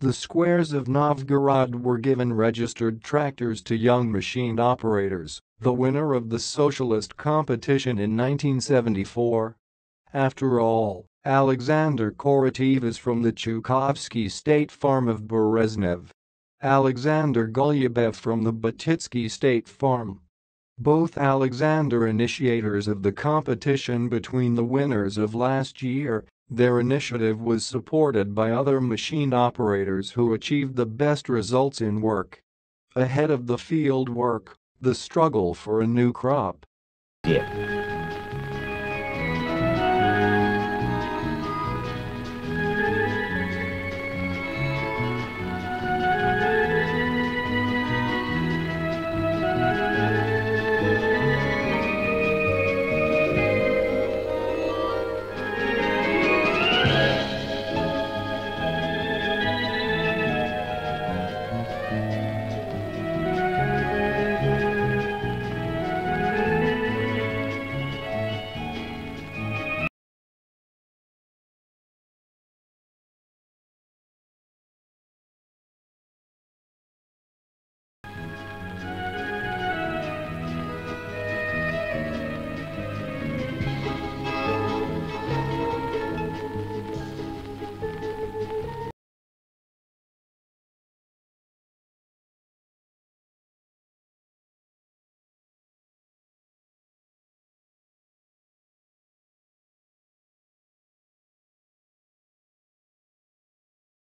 The squares of Novgorod were given registered tractors to young machine operators, the winner of the socialist competition in 1974. After all, Alexander Korotiv is from the Chukovsky State Farm of Bereznev. Alexander Golyabev from the Batitsky State Farm. Both Alexander initiators of the competition between the winners of last year, their initiative was supported by other machine operators who achieved the best results in work. Ahead of the field work, the struggle for a new crop. Yeah.